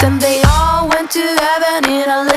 Then they all went to heaven in a